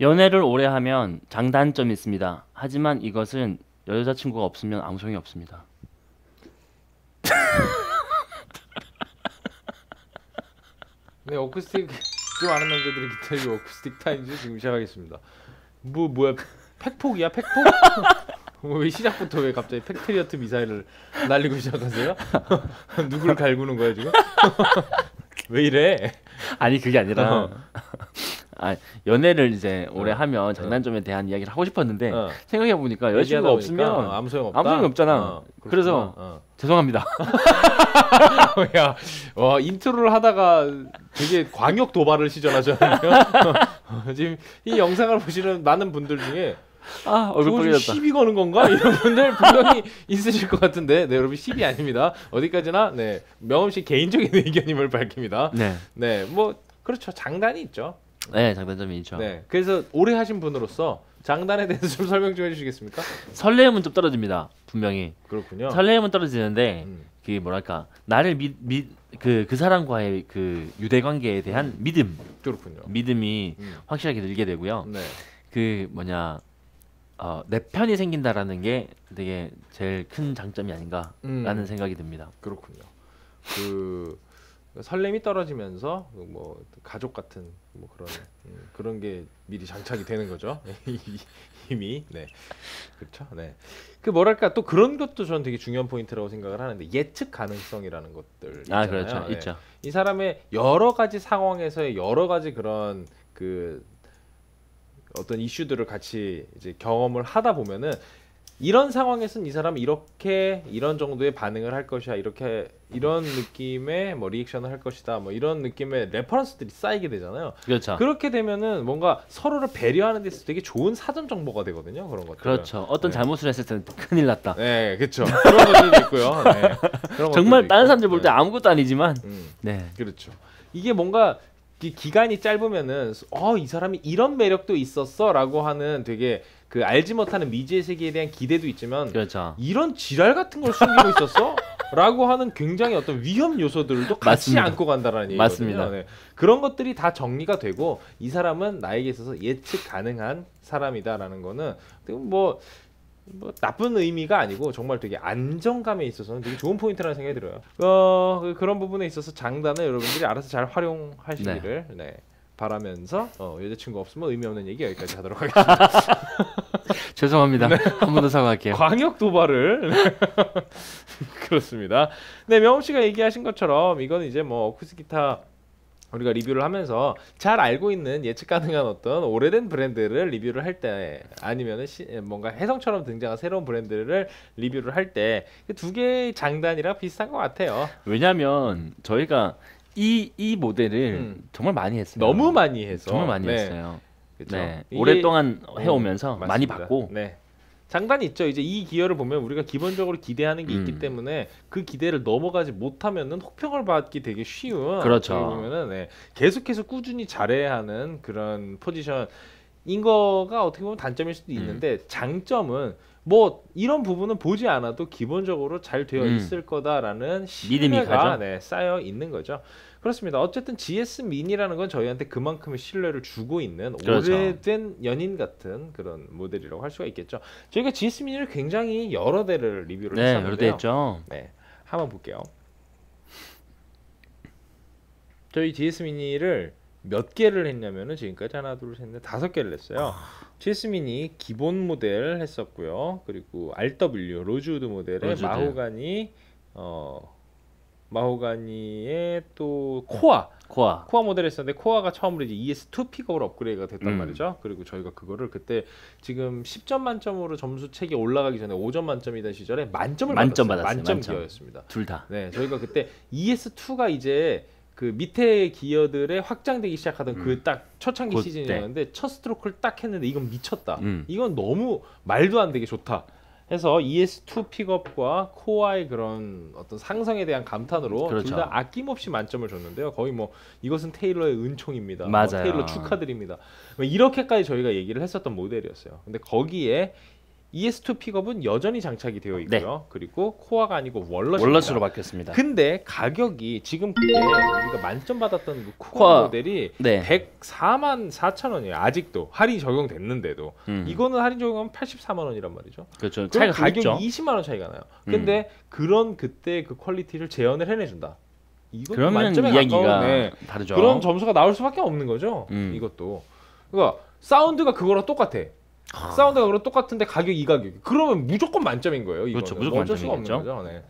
연애를 오래 하면 장단점이 있습니다. 하지만 이것은 여자친구가 없으면 아무 소용이 없습니다. 네 어쿠스틱 좀 아는 남자들이 기다리고 어쿠스틱 타임즈 지금 시작하겠습니다. 뭐 뭐야 팩폭이야 팩폭? 뭐왜 시작부터 왜 갑자기 팩트리어트 미사일을 날리고 시작하세요? 누구를 갈구는 거야 지금? 왜 이래? 아니 그게 아니라 어. 아, 연애를 이제 오래 어. 하면 장단점에 대한 이야기를 하고 싶었는데 어. 생각해 보니까 여자친구가 보니까 없으면 아무 소용 없다. 아무 소용이 없잖아. 어, 그래서. 어. 죄송합니다. 야, 와 intro를 하다가 되게 광역 도발을 시전하잖아요. 지금 이 영상을 보시는 많은 분들 중에 아 얼굴 빨개졌다. 시비 거는 건가 이런 분들 분명히 있으실 것 같은데, 네 여러분 시비 아닙니다. 어디까지나 네 명음 씨 개인적인 의견임을 밝힙니다. 네, 네, 뭐 그렇죠 장단이 있죠. 네 장단점이 있죠. 네, 그래서 오래 하신 분으로서 장단에 대해서 좀 설명 좀 해주시겠습니까? 설레임은 좀 떨어집니다. 분명히 그렇군요. 설레임은 떨어지는데 음, 그 뭐랄까 나를 믿그그 그 사람과의 그 유대 관계에 대한 믿음 그렇군요. 믿음이 음, 확실하게 늘게 되고요. 네, 그 뭐냐 어, 내 편이 생긴다라는 게 되게 제일 큰 장점이 아닌가라는 음. 생각이 듭니다. 그렇군요. 그 설렘이 떨어지면서 뭐 가족 같은 뭐 그런 음, 그런 게 미리 장착이 되는 거죠. 이미 네 그렇죠. 네. 그 뭐랄까 또 그런 것도 저는 되게 중요한 포인트라고 생각을 하는데 예측 가능성이라는 것들 있잖아요. 아 그렇죠, 네. 있죠. 이 사람의 여러 가지 상황에서의 여러 가지 그런 그 어떤 이슈들을 같이 이제 경험을 하다 보면은 이런 상황에서는 이 사람이 이렇게 이런 정도의 반응을 할 것이야 이렇게 이런 느낌의 뭐 reaction을 할 것이다 뭐 이런 느낌의 reference들이 쌓이게 되잖아요 그렇죠. 그렇게 되면은 뭔가 서로를 배려하는 데 있어서 되게 좋은 사전 정보가 되거든요 그런 것들 그렇죠. 어떤 네. 잘못을 했을 때는 큰일 났다. 네 그렇죠 그런 것들도 있고요 네. 그런 정말 다른 있고. 사람들 볼때 네. 아무것도 아니지만 음. 네. 그렇죠. 이게 뭔가 기, 기간이 짧으면은 어 이 사람이 이런 매력도 있었어라고 하는 되게 그 알지 못하는 미지의 세계에 대한 기대도 있지만 그렇죠. 이런 지랄 같은 걸 숨기고 있었어? 라고 하는 굉장히 어떤 위험 요소들도 같이 맞습니다. 안고 간다라는 얘기거든요. 맞습니다. 네. 그런 것들이 다 정리가 되고 이 사람은 나에게 있어서 예측 가능한 사람이다라는 거는 뭐, 뭐 나쁜 의미가 아니고 정말 되게 안정감에 있어서는 되게 좋은 포인트라는 생각이 들어요. 어, 그- 그런 부분에 있어서 장단을 여러분들이 알아서 잘 활용하시기를 네. 바라면서 어, 여자친구 없으면 의미 없는 얘기 여기까지 하도록 하겠습니다. 죄송합니다. 한번 더 사과할게요. 광역 도발을 그렇습니다. 네, 명호 씨가 얘기하신 것처럼 이건 이제 뭐 어쿠스 기타 우리가 리뷰를 하면서 잘 알고 있는 예측 가능한 어떤 오래된 브랜드를 리뷰를 할 때 아니면은 시- 뭔가 해성처럼 등장한 새로운 브랜드를 리뷰를 할때그두 개의 장단이랑 비슷한 것 같아요. 왜냐하면 저희가 이 이 모델을 음. 정말 많이 했어요. 너무 많이 해서 정말 많이 네, 했어요. 그쵸? 네. 오랫동안 음, 해오면서 많이 맞습니다. 받고 네. 장단이 있죠. 이제 이 기어를 보면 우리가 기본적으로 기대하는 게 있기 음. 때문에 그 기대를 넘어가지 못하면은 혹평을 받기 되게 쉬운. 그렇죠. 보면은 네. 계속해서 꾸준히 잘해야 하는 그런 포지션 인 거가 어떻게 보면 단점일 수도 음. 있는데 장점은 뭐 이런 부분은 보지 않아도 기본적으로 잘 되어 음. 있을 거다라는 믿음이 가죠. 네, 쌓여 있는 거죠. 그렇습니다. 어쨌든 GS 미니라는 건 저희한테 그만큼의 신뢰를 주고 있는 그렇죠. 오래된 연인 같은 그런 모델이라고 할 수가 있겠죠. 저희가 GS 미니를 굉장히 여러 대를 리뷰를 네, 여러 대 했었는데요. 했죠. 네, 한번 볼게요. 저희 GS 미니를 몇 개를 했냐면은 지금까지 하나 둘셋넷 다섯 개를 했어요. GS 미니 기본 모델 했었고요. 그리고 RW 로즈우드 모델의 로즈우드. 마호가니 어 마호가니의 또 코아 코아. 코아 모델 했었는데 코아가 처음으로 이제 ES2 픽업으로 업그레이드가 됐단 음. 말이죠. 그리고 저희가 그거를 그때 지금 10점 만점으로 점수 책이 올라가기 전에 5점 만점이던 시절에 만점을 만점 받았어요. 받았어요, 만점 만점. 기어였습니다. 둘 다. 네, 저희가 그때 ES2가 이제 그 밑에 기어들의 확장되기 시작하던 음. 그딱 초창기 그때. 시즌이었는데 첫 스트로크를 딱 했는데 이건 미쳤다. 음. 이건 너무 말도 안 되게 좋다. 해서 ES2 픽업과 koa의 그런 어떤 상성에 대한 감탄으로 그렇죠. 둘다 아낌없이 만점을 줬는데요. 거의 뭐 이것은 테일러의 은총입니다. 뭐 맞아요. 테일러 축하드립니다. 뭐 이렇게까지 저희가 얘기를 했었던 모델이었어요. 근데 거기에 ES2 픽업은 여전히 장착이 되어 있고요. 그리고 koa가 아니고 walnut입니다. 네. 월러스로 바뀌었습니다. 근데 가격이 지금 그게 우리가 만점 받았던 그 koa, koa. 모델이 네. 104만 4천 원이에요. 아직도 할인 적용됐는데도 음. 이거는 할인 적용하면 84만 원이란 말이죠. 그렇죠. 차이가 가격이 있죠. 20만 원 차이가 나요. 음. 근데 그런 그때 그 퀄리티를 재현을 해내준다. 그러면 만점에 이야기가 가까운, 네. 다르죠. 그런 점수가 나올 수밖에 없는 거죠. 음. 이것도. 그러니까 사운드가 그거랑 똑같아. 사운드가 그거랑 똑같은데 가격 이 가격. 그러면 무조건 만점인 거예요. 이거는. 그렇죠. 무조건 어쩔 수가 없는 만점이겠죠. 거죠. 네.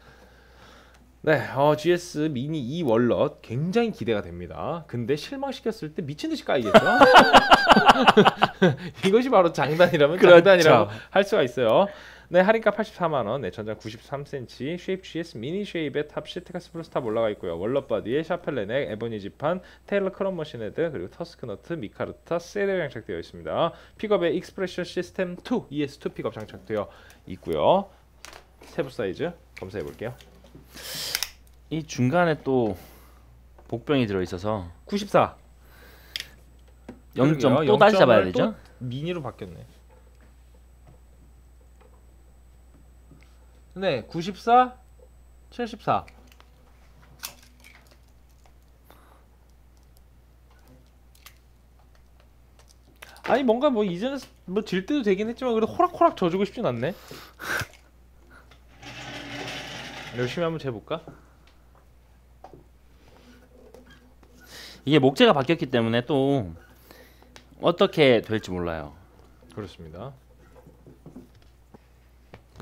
네, 어, GS 미니 2 월럿 굉장히 기대가 됩니다. 근데 실망시켰을 때 미친 듯이 까이겠죠. 이것이 바로 장단이라면 그렇죠. 장단이라고 할 수가 있어요. 네, 할인가 84만 원, 네, 전장 93cm, 쉐입 GS 미니 쉐입에 탑 시트카스 플러스 탑 올라가 있고요. walnut body에 sapele neck, ebony 지판, 테일러 chrome machine head, 그리고 Tusq nut, Micarta saddle 장착되어 있습니다. 픽업에 Expression System 2, ES2 픽업 장착되어 있고요. 세부 사이즈 검사해 볼게요. 이 중간에 또 복병이 들어 있어서 94. 0점 그러게요. 또 다시 잡아야 0점을 되죠. 미니로 바뀌었네. 네, 94, 74. 아니 뭔가 뭐 이제는 뭐질 때도 되긴 했지만 그래도 호락호락 져주고 싶진 않네. 열심히 한번 재볼까? 이게 목재가 바뀌었기 때문에 또 어떻게 될지 몰라요. 그렇습니다.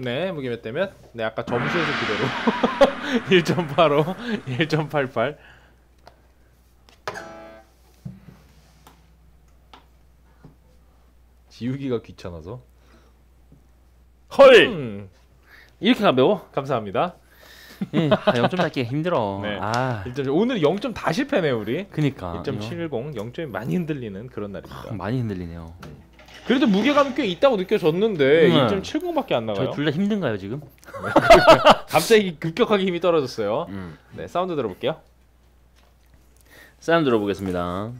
네, 무게 몇 대면? 네, 아까 점수에서 그대로 1.85, 1.88. 지우기가 귀찮아서. 헐! 음, 이렇게 가벼워? 감사합니다. 예, 0점 잡기 힘들어. 네. 아, 1.7. 오늘 0점 다 실패네요, 우리. 그니까. 이거 1.70, 0점이 많이 흔들리는 그런 날입니다. 많이 흔들리네요. 그래도 무게감이 꽤 있다고 느껴졌는데 음. 2.70밖에 안 나가요. 둘 다 힘든가요 지금? 갑자기 급격하게 힘이 떨어졌어요. 음. 네, 사운드 들어볼게요. 사연 들어보겠습니다.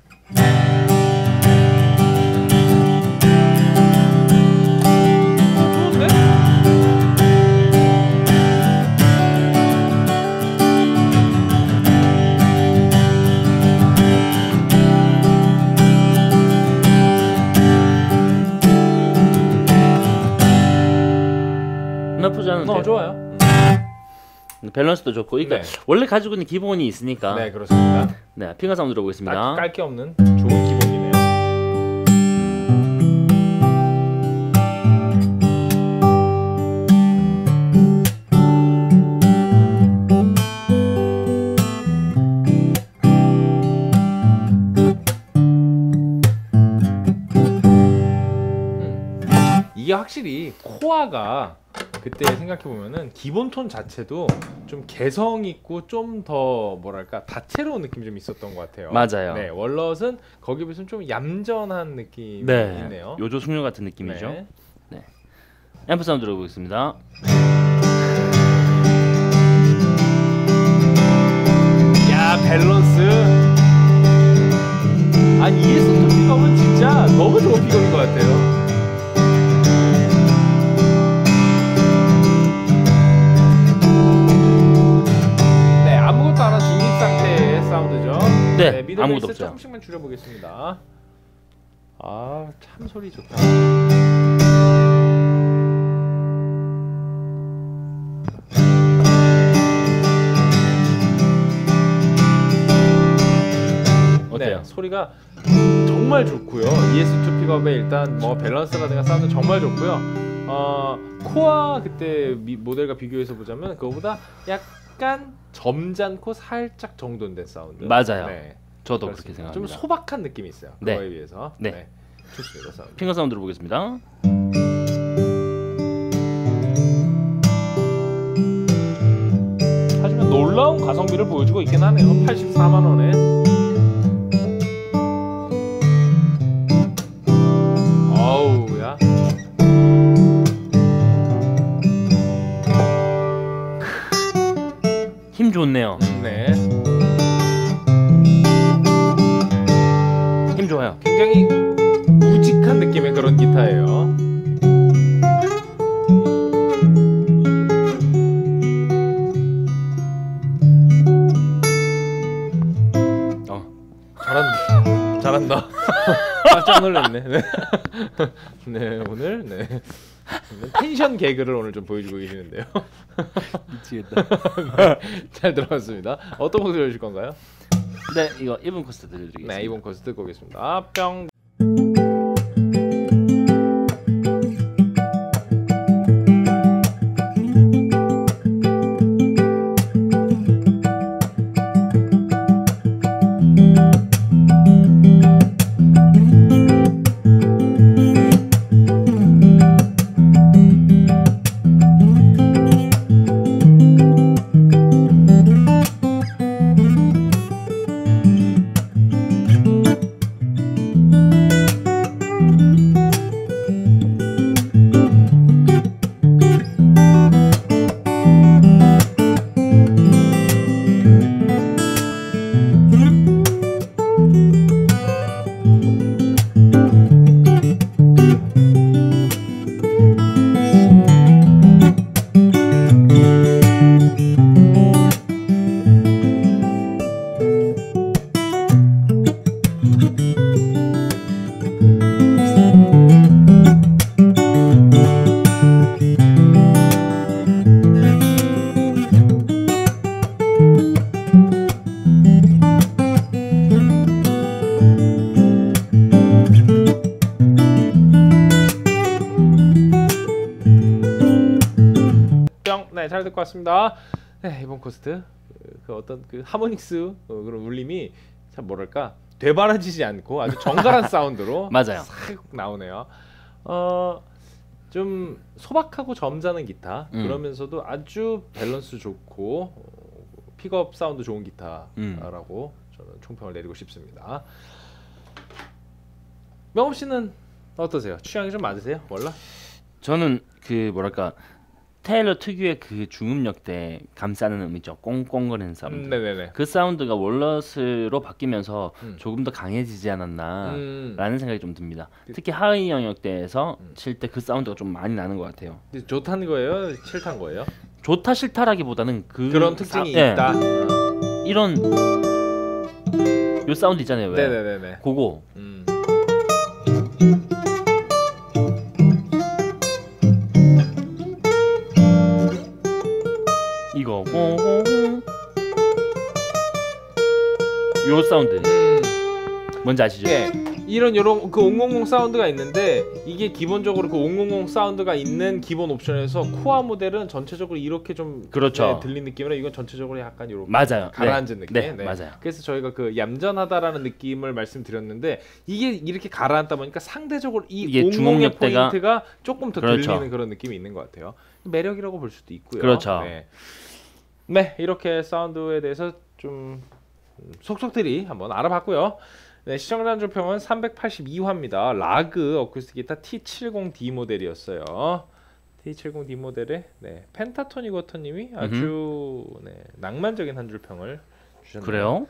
않은데. 어, 좋아요. 밸런스도 좋고. 그러니까 네. 원래 가지고 있는 기본이 있으니까. 네, 그렇습니다. 네, finger 사운드 들어보겠습니다. 깔 게 없는 확실히 koa가 그때 생각해 보면은 기본 톤 자체도 좀 개성 있고 좀 더 뭐랄까 다채로운 느낌이 좀 있었던 것 같아요. 맞아요. 네, 월럿은 거기에 비해서 좀 얌전한 느낌이 네. 있네요. 요조 숙녀 같은 느낌이죠. 네. 앰프 사운드 들어보겠습니다. 야 밸런스. 아니 ES2 픽업은 진짜 너무 좋은 픽업인 것 같아요. 사운드죠. 네, 미드 아무것도 없죠. 조금씩만 줄여보겠습니다. 아 참 소리 좋다. 어때요? 네, 소리가 정말 좋고요. ES2 픽업의 일단 뭐 밸런스라든가 사운드 정말 좋고요. 어, koa 그때 미- 모델과 비교해서 보자면 그거보다 약간 점잖고 살짝 정돈된 사운드. 맞아요. 네, 저도 그렇게 그렇습니다. 생각합니다. 좀 소박한 느낌이 있어요. 네. 그거에 비해서. 네. 좋습니다. 사운드. finger 사운드 들어보겠습니다. 하지만 놀라운 가성비를 보여주고 있긴 하네요. 84만 원에. 네. 네. 네, 오늘 네. 텐션 개그를 오늘 좀 보여주고 계시는데요. 미치겠다. 잘 들어봤습니다. 어떤 목소리 해주실 건가요? 네, 이거 1분 코스 들려드리겠습니다. 네, 이번 코스 듣고 오겠습니다. 뿅. 뿅. 잘 듣고 왔습니다. 네, 이번 코스트 그, 그 어떤 그 harmonics 어, 그런 울림이 참 뭐랄까 되바라지지 않고 아주 정갈한 사운드로 맞아요. 싹 나오네요. 어, 좀 소박하고 점잖은 기타 음. 그러면서도 아주 밸런스 좋고 어, 픽업 사운드 좋은 기타라고 음. 저는 총평을 내리고 싶습니다. 명업 씨는 어떠세요? 취향이 좀 맞으세요? 몰라? 저는 그 뭐랄까 테일러 특유의 그 중음역 때 감싸는 음 있죠. 꽁꽁거리는 사운드. 음, 네네네. 그 사운드가 walnut으로 바뀌면서 음. 조금 더 강해지지 않았나 음. 라는 생각이 좀 듭니다. 특히 하위 영역대에서 음. 칠때 그 사운드가 좀 많이 나는 것 같아요. 좋다는 거예요? 싫다는 거예요? 좋다 싫다라기보다는 그 그런 특징이 사- 예, 있다. 이런 요 사운드 있잖아요. 왜? 네네네네. 그거 음. 요 사운드 음. 뭔지 아시죠? 네. 이런 요런 그 옹옹옹 사운드가 있는데 이게 기본적으로 그 옹옹옹 사운드가 있는 기본 옵션에서 koa 모델은 전체적으로 이렇게 좀 그렇죠. 네, 들린 느낌이라 이건 전체적으로 약간 이렇게 맞아요. 가라앉은 네. 느낌. 네, 맞아요. 그래서 저희가 그 얌전하다라는 느낌을 말씀드렸는데 이게 이렇게 가라앉다 보니까 상대적으로 이 이게 옹옹의 중음역대가 포인트가 조금 더 그렇죠. 들리는 그런 느낌이 있는 것 같아요. 매력이라고 볼 수도 있고요. 그렇죠. 네. 네, 이렇게 사운드에 대해서 좀 음, 속속들이 한번 알아봤고요. 네, 시청자 한 조평은 382화입니다. 라그 어쿠스틱 기타 T70D 모델이었어요. T70D 모델의 네, 펜타토닉 워터님이 아주 네, 낭만적인 한 줄평을 주셨네요. 그래요?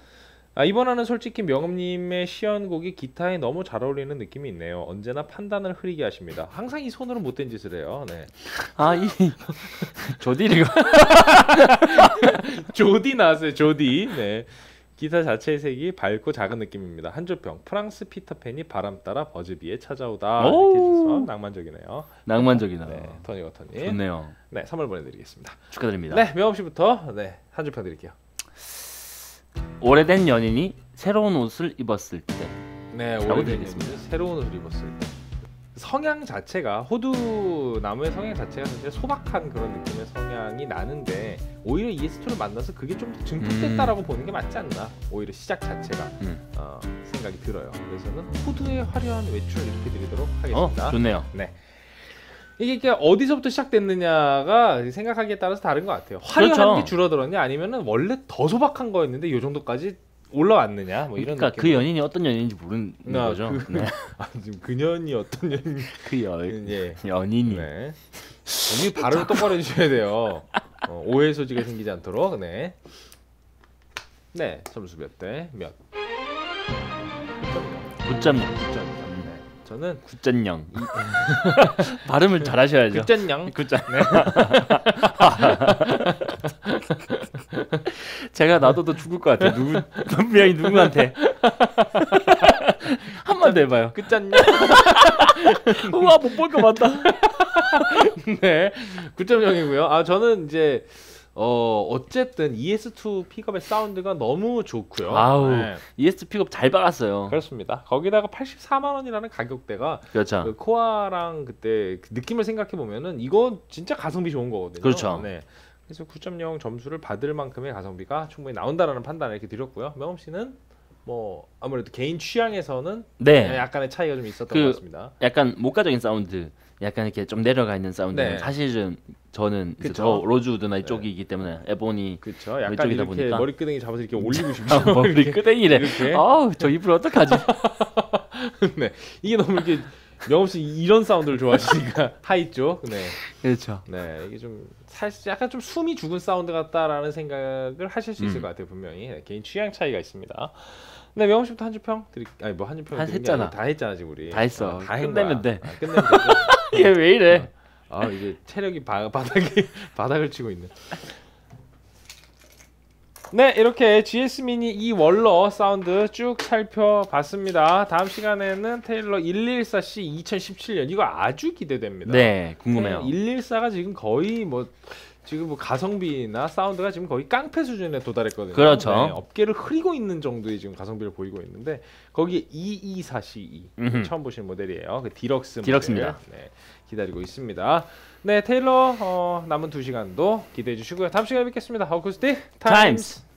아, 이번화는 솔직히 명음님의 시연곡이 기타에 너무 잘 어울리는 느낌이 있네요. 언제나 판단을 흐리게 하십니다. 항상 이 손으로 못된 짓을 해요. 네. 아, 이 조디리가 조디 나왔어요. 조디. 네. 기타 자체의 색이 밝고 작은 느낌입니다. 한 줄평. 프랑스 피터팬이 바람 따라 버즈비에 찾아오다. 이렇게. 해주셔서 낭만적이네요. 낭만적이다. 네, 토니 워터님. 좋네요. 네, 선물 보내드리겠습니다. 축하드립니다. 네, 명업 씨부터 네, 한 줄평 드릴게요. 오래된 연인이 새로운 옷을 입었을 때 네, 오래된. 연인이 새로운 옷을 입었을 때 성향 자체가 호두 나무의 성향 자체가 사실 소박한 그런 느낌의 성향이 나는데 오히려 ES2를 만나서 그게 좀 증폭됐다라고 보는 게 맞지 않나 오히려 시작 자체가 음. 어, 생각이 들어요. 그래서는 호두의 화려한 외출을 이렇게 드리도록 어, 하겠습니다. 좋네요. 이게 이게 어디서부터 시작됐느냐가 생각하기에 따라서 다른 것 같아요. 화려한 그렇죠. 게 줄어들었냐 아니면은 원래 더 소박한 거였는데 이 정도까지 올라왔느냐 뭐 이런 그러니까 그 느낌. 연인이 어떤 연인인지 모르는 아, 거죠. 그- 네. 아, 지금 그년이 어떤 년그 연, 예. 연인이 네. 언니 발음을 똑바로 해주셔야 돼요. 어, 오해 소지가 생기지 않도록. 네. 네. 점수 몇 대? 몇? 9.0. 9점이다. 네. 저는 9.0. 발음을 잘 하셔야죠. 9.0. 9점. 제가 놔둬도 죽을 것 같아. 누구 분명히 누구한테. 한번더 해봐요. 끝잔냐? 우와 못 볼 것 같다. 네, 9.0이고요. 아 저는 이제 어 어쨌든 ES2 픽업의 사운드가 너무 좋고요. 아우 네, ES 픽업 잘 박았어요. 그렇습니다. 거기다가 84만 원이라는 가격대가 그렇죠. 그 코아랑 그때 그 느낌을 생각해 보면은 이거 진짜 가성비 좋은 거거든요. 그렇죠. 네. 그래서 9.0 점수를 받을 만큼의 가성비가 충분히 나온다라는 판단을 이렇게 드렸고요. 명엄 씨는 뭐 아무래도 개인 취향에서는 네. 약간의 차이가 좀 있었던 그- 것 같습니다. 약간 목가적인 사운드, 약간 이렇게 좀 내려가 있는 사운드는 네. 사실은 저는 그쵸. 저 rosewood나 이쪽이기 때문에 ebony 그렇죠. 약간 왼쪽이다 이렇게 보니까. 머리 끄댕이 잡아서 이렇게 올리고 싶죠. 머리 끄댕이래. 아우 저 입을 어떡하지? 네. 이게 너무 이렇게 명엄 씨 이런 사운드를 좋아하시니까 high 쪽. 네. 그렇죠. 네. 이게 좀 사실 약간 좀 숨이 죽은 사운드 같다라는 생각을 하실 수 있을 음. 것 같아요. 분명히 네, 개인 취향 차이가 있습니다. 네, 명엄 씨부터 한줄 평 드릴. 아니 뭐 한줄 평. 한 했잖아. 다 했잖아 지금 우리. 다 했어. 아, 다한 끝내면. 돼. 아, 끝내면 되죠. 얘왜 이래? 아 이제 체력이 바, 바닥이 바닥을 치고 있네. 네 이렇게 GS Mini e walnut 사운드 쭉 살펴봤습니다. 다음 시간에는 테일러 114C 2017년 이거 아주 기대됩니다. 네 궁금해요. 114가 지금 거의 뭐 지금 뭐 가성비나 사운드가 지금 거의 깡패 수준에 도달했거든요. 그렇죠. 네, 업계를 흐리고 있는 정도의 지금 가성비를 보이고 있는데 거기에 2242 음흠. 처음 보시는 모델이에요. 그 deluxe deluxe입니다. 모델. 네, 기다리고 있습니다. 네 테일러 어, 남은 두 시간도 기대해 주시고요. 다음 시간에 뵙겠습니다. 어쿠스틱 타임스.